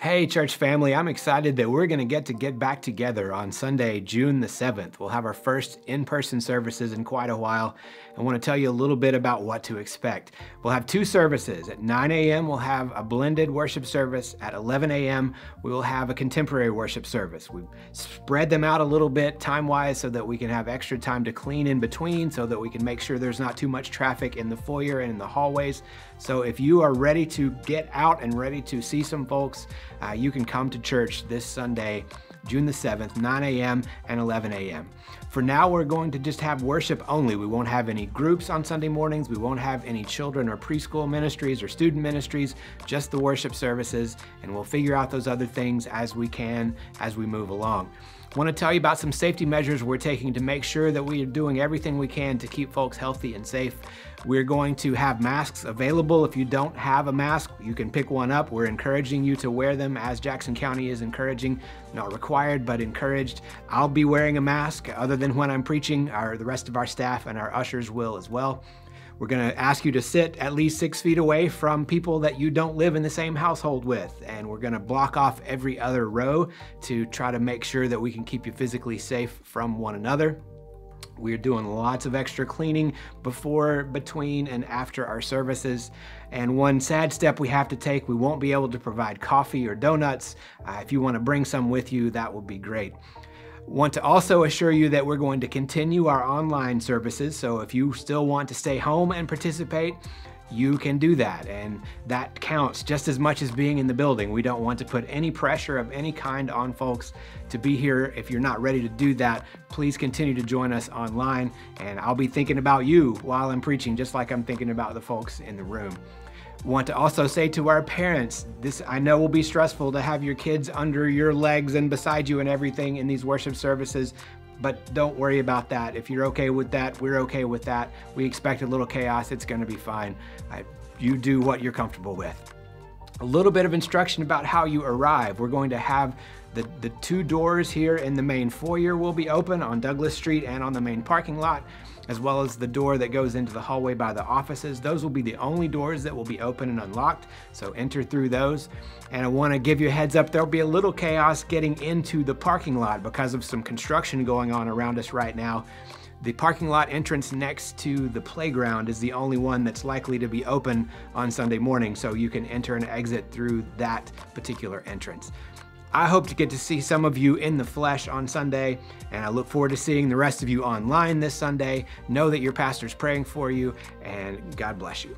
Hey, church family, I'm excited that we're going to get to get back together on Sunday, June the 7th. We'll have our first in person services in quite a while. I want to tell you a little bit about what to expect. We'll have two services. At 9 a.m., we'll have a blended worship service. At 11 a.m., we will have a contemporary worship service. We've spread them out a little bit time wise so that we can have extra time to clean in between, so that we can make sure there's not too much traffic in the foyer and in the hallways. So if you are ready to get out and ready to see some folks, uh, you can come to church this Sunday, June the 7th, 9 a.m. and 11 a.m. For now, we're going to just have worship only. We won't have any groups on Sunday mornings. We won't have any children or preschool ministries or student ministries, just the worship services. And we'll figure out those other things as we can as we move along. I want to tell you about some safety measures we're taking to make sure that we are doing everything we can to keep folks healthy and safe. We're going to have masks available. If you don't have a mask, you can pick one up. We're encouraging you to wear them as Jackson County is encouraging, not required, but encouraged. I'll be wearing a mask other than when I'm preaching. Our, the rest of our staff and our ushers will as well. We're going to ask you to sit at least six feet away from people that you don't live in the same household with. And we're going to block off every other row to try to make sure that we can keep you physically safe from one another. We're doing lots of extra cleaning before, between, and after our services. And one sad step we have to take, we won't be able to provide coffee or donuts. Uh, if you want to bring some with you, that would be great. Want to also assure you that we're going to continue our online services. So if you still want to stay home and participate, you can do that. And that counts just as much as being in the building. We don't want to put any pressure of any kind on folks to be here. If you're not ready to do that, please continue to join us online. And I'll be thinking about you while I'm preaching, just like I'm thinking about the folks in the room. Want to also say to our parents, this I know will be stressful to have your kids under your legs and beside you and everything in these worship services, but don't worry about that. If you're okay with that, we're okay with that. We expect a little chaos, it's gonna be fine. I, you do what you're comfortable with. A little bit of instruction about how you arrive. We're going to have the, the two doors here in the main foyer will be open on Douglas Street and on the main parking lot, as well as the door that goes into the hallway by the offices. Those will be the only doors that will be open and unlocked, so enter through those. And I wanna give you a heads up, there'll be a little chaos getting into the parking lot because of some construction going on around us right now. The parking lot entrance next to the playground is the only one that's likely to be open on Sunday morning, so you can enter and exit through that particular entrance. I hope to get to see some of you in the flesh on Sunday, and I look forward to seeing the rest of you online this Sunday. Know that your pastor's praying for you, and God bless you.